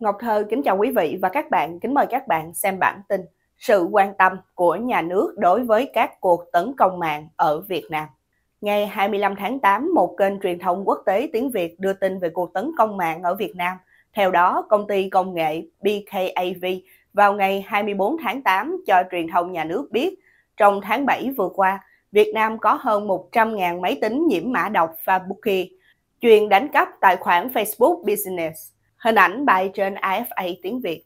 Ngọc Thơ kính chào quý vị và các bạn, kính mời các bạn xem bản tin Sự quan tâm của nhà nước đối với các cuộc tấn công mạng ở Việt Nam. Ngày 25 tháng 8, một kênh truyền thông quốc tế tiếng Việt đưa tin về cuộc tấn công mạng ở Việt Nam. Theo đó, công ty công nghệ BKAV vào ngày 24 tháng 8 cho truyền thông nhà nước biết, trong tháng 7 vừa qua, Việt Nam có hơn 100.000 máy tính nhiễm mã độc Fabuki, chuyên đánh cắp tài khoản Facebook Business. Hình ảnh bài trên AFA tiếng Việt.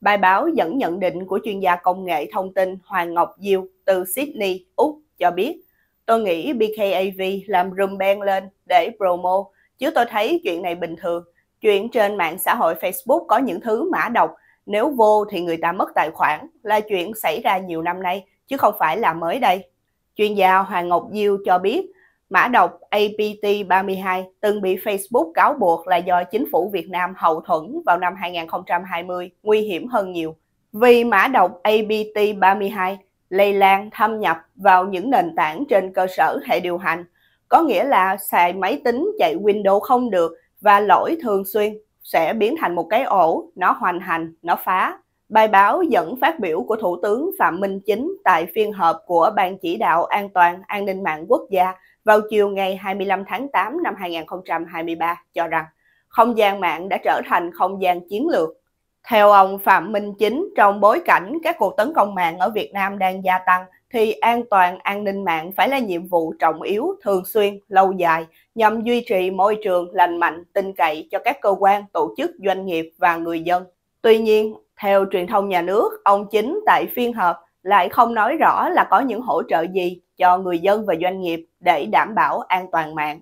Bài báo dẫn nhận định của chuyên gia công nghệ thông tin Hoàng Ngọc Diêu từ Sydney, Úc cho biết Tôi nghĩ BKAV làm rùm beng lên để promo, chứ tôi thấy chuyện này bình thường. Chuyện trên mạng xã hội Facebook có những thứ mã độc, nếu vô thì người ta mất tài khoản, là chuyện xảy ra nhiều năm nay, chứ không phải là mới đây. Chuyên gia Hoàng Ngọc Diêu cho biết, mã độc APT32 từng bị Facebook cáo buộc là do chính phủ Việt Nam hậu thuẫn vào năm 2020, nguy hiểm hơn nhiều. Vì mã độc APT32 lây lan thâm nhập vào những nền tảng trên cơ sở hệ điều hành, có nghĩa là xài máy tính chạy Windows không được và lỗi thường xuyên sẽ biến thành một cái ổ, nó hoành hành, nó phá. Bài báo dẫn phát biểu của Thủ tướng Phạm Minh Chính tại phiên họp của Ban chỉ đạo an toàn an ninh mạng quốc gia vào chiều ngày 25 tháng 8 năm 2023 cho rằng không gian mạng đã trở thành không gian chiến lược theo ông Phạm Minh Chính, trong bối cảnh các cuộc tấn công mạng ở Việt Nam đang gia tăng, thì an toàn an ninh mạng phải là nhiệm vụ trọng yếu, thường xuyên, lâu dài nhằm duy trì môi trường lành mạnh, tin cậy cho các cơ quan, tổ chức, doanh nghiệp và người dân. Tuy nhiên, theo truyền thông nhà nước, ông Chính tại phiên họp lại không nói rõ là có những hỗ trợ gì cho người dân và doanh nghiệp để đảm bảo an toàn mạng.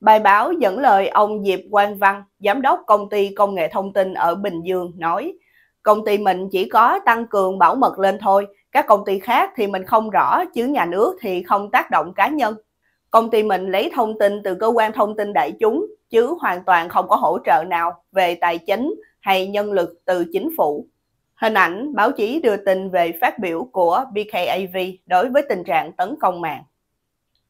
Bài báo dẫn lời ông Diệp Quang Văn, giám đốc công ty công nghệ thông tin ở Bình Dương nói, công ty mình chỉ có tăng cường bảo mật lên thôi, các công ty khác thì mình không rõ chứ nhà nước thì không tác động cá nhân. Công ty mình lấy thông tin từ cơ quan thông tin đại chúng chứ hoàn toàn không có hỗ trợ nào về tài chính hay nhân lực từ chính phủ. Hình ảnh báo chí đưa tin về phát biểu của BKAV đối với tình trạng tấn công mạng.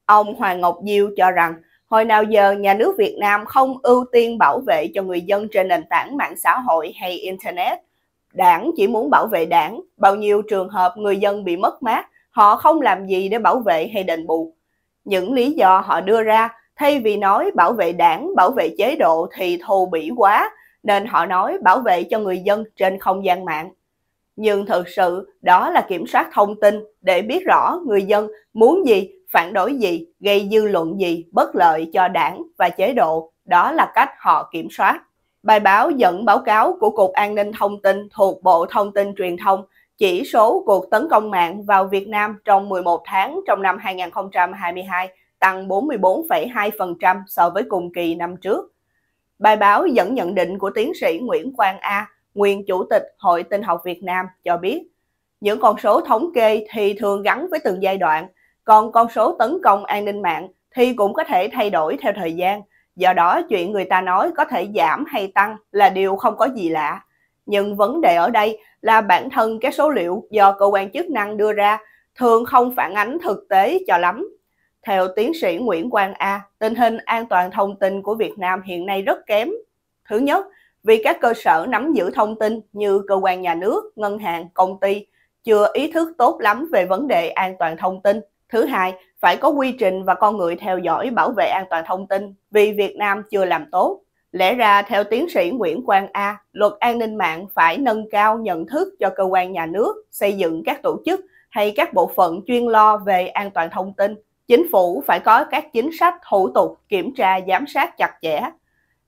Ông Hoàng Ngọc Diêu cho rằng Hồi nào giờ nhà nước Việt Nam không ưu tiên bảo vệ cho người dân trên nền tảng mạng xã hội hay Internet. Đảng chỉ muốn bảo vệ đảng, bao nhiêu trường hợp người dân bị mất mát, họ không làm gì để bảo vệ hay đền bù. Những lý do họ đưa ra thay vì nói bảo vệ đảng, bảo vệ chế độ thì thù bỉ quá, nên họ nói bảo vệ cho người dân trên không gian mạng. Nhưng thực sự đó là kiểm soát thông tin để biết rõ người dân muốn gì phản đối gì, gây dư luận gì bất lợi cho đảng và chế độ, đó là cách họ kiểm soát. Bài báo dẫn báo cáo của Cục An ninh Thông tin thuộc Bộ Thông tin Truyền thông chỉ số cuộc tấn công mạng vào Việt Nam trong 11 tháng trong năm 2022 tăng 44,2% so với cùng kỳ năm trước. Bài báo dẫn nhận định của tiến sĩ Nguyễn Quang A, nguyên Chủ tịch Hội Tinh học Việt Nam cho biết, những con số thống kê thì thường gắn với từng giai đoạn, còn con số tấn công an ninh mạng thì cũng có thể thay đổi theo thời gian. Do đó chuyện người ta nói có thể giảm hay tăng là điều không có gì lạ. Nhưng vấn đề ở đây là bản thân các số liệu do cơ quan chức năng đưa ra thường không phản ánh thực tế cho lắm. Theo tiến sĩ Nguyễn Quang A, tình hình an toàn thông tin của Việt Nam hiện nay rất kém. Thứ nhất, vì các cơ sở nắm giữ thông tin như cơ quan nhà nước, ngân hàng, công ty chưa ý thức tốt lắm về vấn đề an toàn thông tin. Thứ hai, phải có quy trình và con người theo dõi bảo vệ an toàn thông tin vì Việt Nam chưa làm tốt. Lẽ ra theo tiến sĩ Nguyễn Quang A, luật an ninh mạng phải nâng cao nhận thức cho cơ quan nhà nước, xây dựng các tổ chức hay các bộ phận chuyên lo về an toàn thông tin. Chính phủ phải có các chính sách, thủ tục, kiểm tra, giám sát chặt chẽ.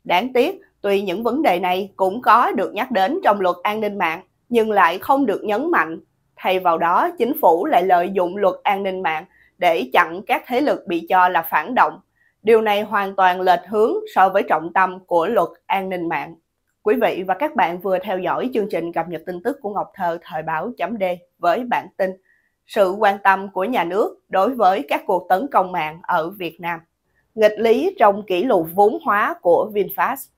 Đáng tiếc, tuy những vấn đề này cũng có được nhắc đến trong luật an ninh mạng, nhưng lại không được nhấn mạnh Thay vào đó, chính phủ lại lợi dụng luật an ninh mạng để chặn các thế lực bị cho là phản động. Điều này hoàn toàn lệch hướng so với trọng tâm của luật an ninh mạng. Quý vị và các bạn vừa theo dõi chương trình cập nhật tin tức của Ngọc Thơ thời báo chấm D với bản tin Sự quan tâm của nhà nước đối với các cuộc tấn công mạng ở Việt Nam. Nghịch lý trong kỷ lục vốn hóa của VinFast.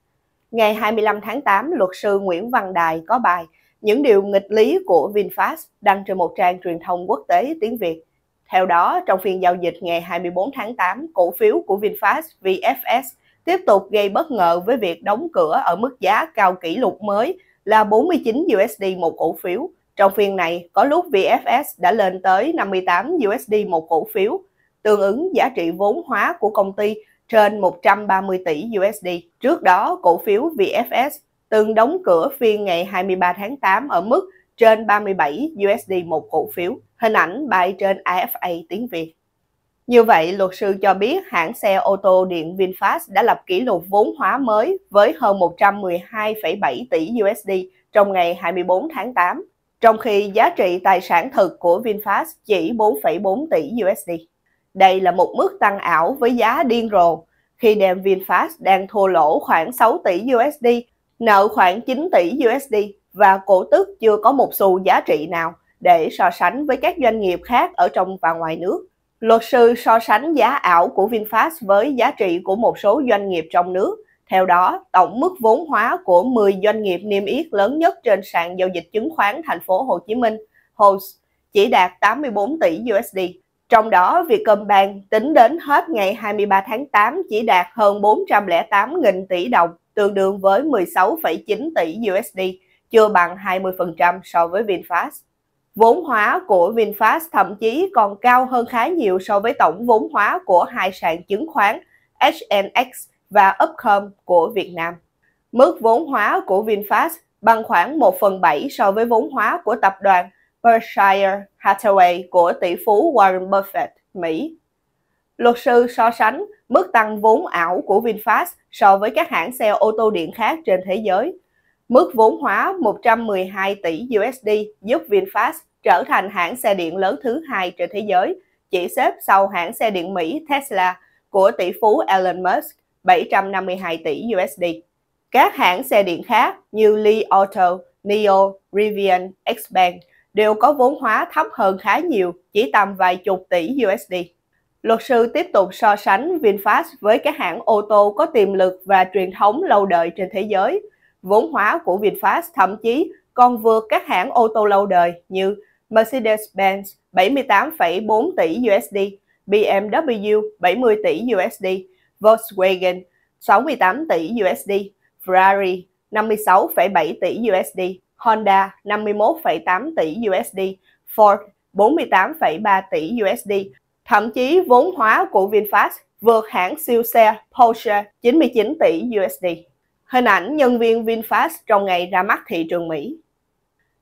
Ngày 25 tháng 8, luật sư Nguyễn Văn Đài có bài những điều nghịch lý của VinFast đăng trên một trang truyền thông quốc tế tiếng Việt. Theo đó, trong phiên giao dịch ngày 24 tháng 8, cổ phiếu của VinFast VFS tiếp tục gây bất ngờ với việc đóng cửa ở mức giá cao kỷ lục mới là 49 USD một cổ phiếu. Trong phiên này, có lúc VFS đã lên tới 58 USD một cổ phiếu, tương ứng giá trị vốn hóa của công ty trên 130 tỷ USD. Trước đó, cổ phiếu VFS từng đóng cửa phiên ngày 23 tháng 8 ở mức trên 37 USD một cổ phiếu. Hình ảnh bài trên AFA tiếng Việt. Như vậy, luật sư cho biết hãng xe ô tô điện VinFast đã lập kỷ lục vốn hóa mới với hơn 112,7 tỷ USD trong ngày 24 tháng 8, trong khi giá trị tài sản thực của VinFast chỉ 4,4 tỷ USD. Đây là một mức tăng ảo với giá điên rồ, khi đem VinFast đang thua lỗ khoảng 6 tỷ USD, nợ khoảng 9 tỷ USD và cổ tức chưa có một xu giá trị nào để so sánh với các doanh nghiệp khác ở trong và ngoài nước. Luật sư so sánh giá ảo của VinFast với giá trị của một số doanh nghiệp trong nước. Theo đó, tổng mức vốn hóa của 10 doanh nghiệp niêm yết lớn nhất trên sàn giao dịch chứng khoán thành phố Hồ Chí Minh, HOSE, chỉ đạt 84 tỷ USD. Trong đó, Vietcombank tính đến hết ngày 23 tháng 8 chỉ đạt hơn 408.000 tỷ đồng, tương đương với 16,9 tỷ USD, chưa bằng 20% so với VinFast. Vốn hóa của VinFast thậm chí còn cao hơn khá nhiều so với tổng vốn hóa của hai sàn chứng khoán HNX và Upcom của Việt Nam. Mức vốn hóa của VinFast bằng khoảng 1 phần 7 so với vốn hóa của tập đoàn Berkshire Hathaway của tỷ phú Warren Buffett, Mỹ. Luật sư so sánh mức tăng vốn ảo của VinFast so với các hãng xe ô tô điện khác trên thế giới Mức vốn hóa 112 tỷ USD giúp VinFast trở thành hãng xe điện lớn thứ hai trên thế giới, chỉ xếp sau hãng xe điện Mỹ Tesla của tỷ phú Elon Musk 752 tỷ USD. Các hãng xe điện khác như Li Auto, NIO, Rivian, Xpeng đều có vốn hóa thấp hơn khá nhiều, chỉ tầm vài chục tỷ USD. Luật sư tiếp tục so sánh VinFast với các hãng ô tô có tiềm lực và truyền thống lâu đời trên thế giới – vốn hóa của VinFast thậm chí còn vượt các hãng ô tô lâu đời như Mercedes-Benz 78,4 tỷ USD, BMW 70 tỷ USD, Volkswagen 68 tỷ USD, Ferrari 56,7 tỷ USD, Honda 51,8 tỷ USD, Ford 48,3 tỷ USD. Thậm chí vốn hóa của VinFast vượt hãng siêu xe Porsche 99 tỷ USD. Hình ảnh nhân viên VinFast trong ngày ra mắt thị trường Mỹ.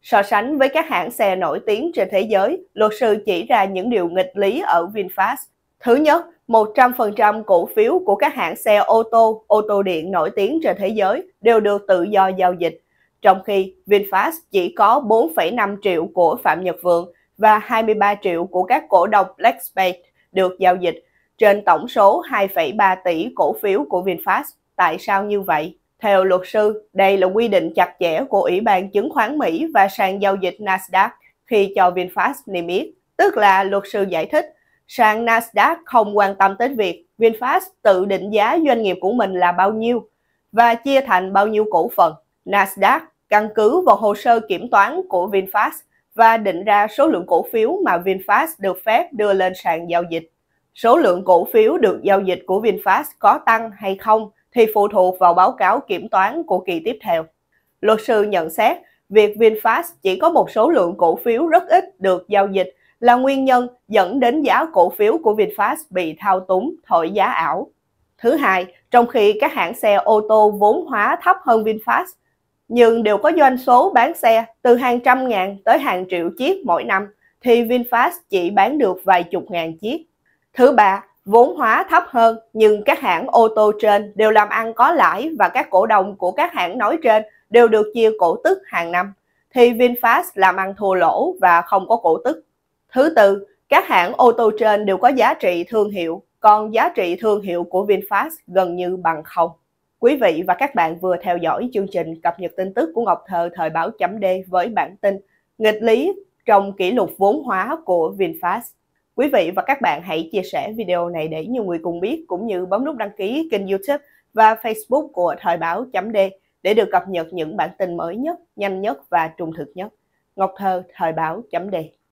So sánh với các hãng xe nổi tiếng trên thế giới, luật sư chỉ ra những điều nghịch lý ở VinFast. Thứ nhất, 100% cổ phiếu của các hãng xe ô tô, ô tô điện nổi tiếng trên thế giới đều được tự do giao dịch, trong khi VinFast chỉ có 4,5 triệu của Phạm Nhật Vượng và 23 triệu của các cổ đông Blackspade được giao dịch trên tổng số 2,3 tỷ cổ phiếu của VinFast. Tại sao như vậy? Theo luật sư, đây là quy định chặt chẽ của Ủy ban Chứng khoán Mỹ và sàn giao dịch Nasdaq khi cho VinFast niêm yết. Tức là luật sư giải thích, sàn Nasdaq không quan tâm tới việc VinFast tự định giá doanh nghiệp của mình là bao nhiêu và chia thành bao nhiêu cổ phần. Nasdaq căn cứ vào hồ sơ kiểm toán của VinFast và định ra số lượng cổ phiếu mà VinFast được phép đưa lên sàn giao dịch. Số lượng cổ phiếu được giao dịch của VinFast có tăng hay không thì phụ thuộc vào báo cáo kiểm toán của kỳ tiếp theo. Luật sư nhận xét, việc VinFast chỉ có một số lượng cổ phiếu rất ít được giao dịch là nguyên nhân dẫn đến giá cổ phiếu của VinFast bị thao túng, thổi giá ảo. Thứ hai, trong khi các hãng xe ô tô vốn hóa thấp hơn VinFast, nhưng đều có doanh số bán xe từ hàng trăm ngàn tới hàng triệu chiếc mỗi năm, thì VinFast chỉ bán được vài chục ngàn chiếc. Thứ ba, vốn hóa thấp hơn nhưng các hãng ô tô trên đều làm ăn có lãi và các cổ đông của các hãng nói trên đều được chia cổ tức hàng năm, thì VinFast làm ăn thua lỗ và không có cổ tức. Thứ tư, các hãng ô tô trên đều có giá trị thương hiệu, còn giá trị thương hiệu của VinFast gần như bằng không. Quý vị và các bạn vừa theo dõi chương trình cập nhật tin tức của Ngọc Thơ thời báo chấm D với bản tin nghịch lý trong kỷ lục vốn hóa của VinFast. Quý vị và các bạn hãy chia sẻ video này để nhiều người cùng biết cũng như bấm nút đăng ký kênh youtube và facebook của Thời báo chấm D để được cập nhật những bản tin mới nhất, nhanh nhất và trung thực nhất. Ngọc Thơ, Thời báo chấm D